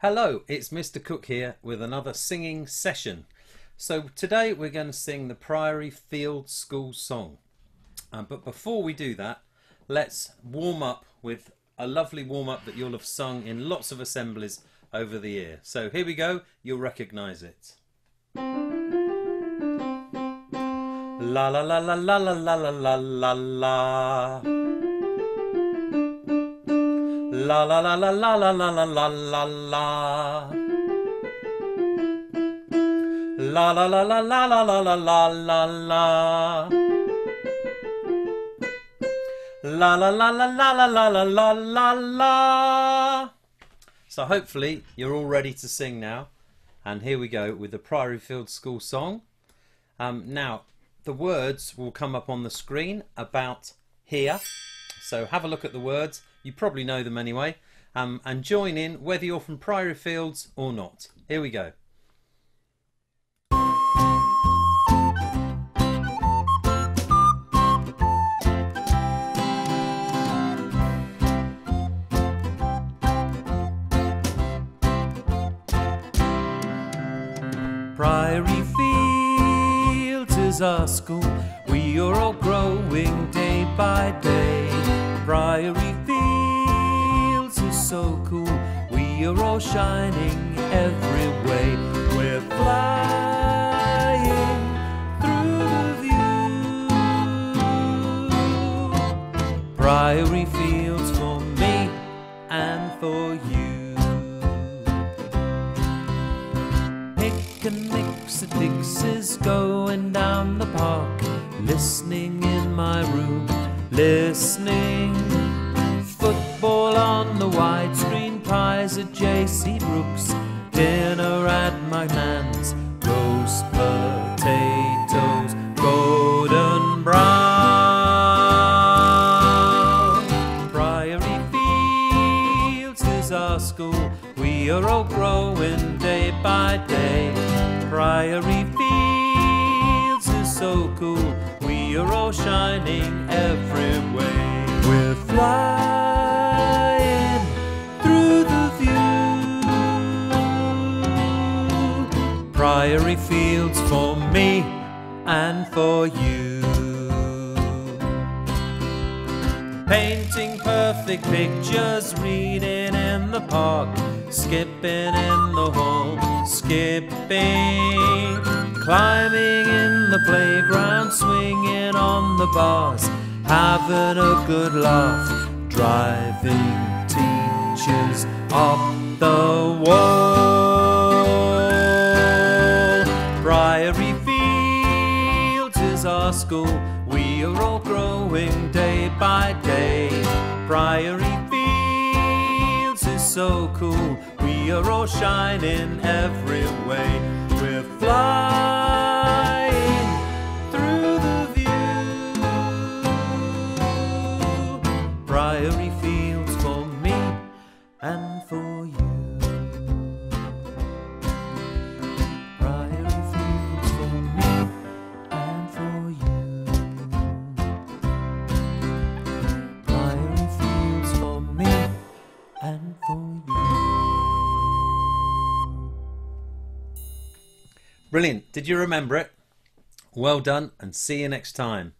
Hello, it's Mr. Cook here with another singing session. So today we're going to sing the Priory Fields School song. Um, but before we do that, let's warm up with a lovely warm up that you'll have sung in lots of assemblies over the year. So here we go, you'll recognise it. La la la la la la la la la la La la la la la la la la la la la La la la la la la la la la la la La la la la la la la la la la la So hopefully you're all ready to sing now. And here we go with the Priory Fields School song. Um, now, the words will come up on the screen about here. So have a look at the words. You probably know them anyway. Um, and join in whether you're from Priory Fields or not. Here we go. Priory Fields is our school. We are all growing day by day. Priory Fields so cool. We are all shining every way. We're flying through the view. Priory Fields for me and for you. Pick and mix and fixes going down the park, listening in my room, listening. Football on the widescreen, pies at J.C. Brooks, dinner at my nan's, roast potatoes, golden brown. Priory Fields is our school. We are all growing day by day. Priory Fields is so cool. We are all shining every way. We're flying and for you. Painting perfect pictures, reading in the park, skipping in the hall, skipping, climbing in the playground, swinging on the bars, having a good laugh, driving teachers up the wall. Priory Fields is our school. We are all growing day by day. Priory Fields is so cool. We are all shining every way. We're flying through the view. Priory Fields for me and Brilliant. Did you remember it? Well done and see you next time.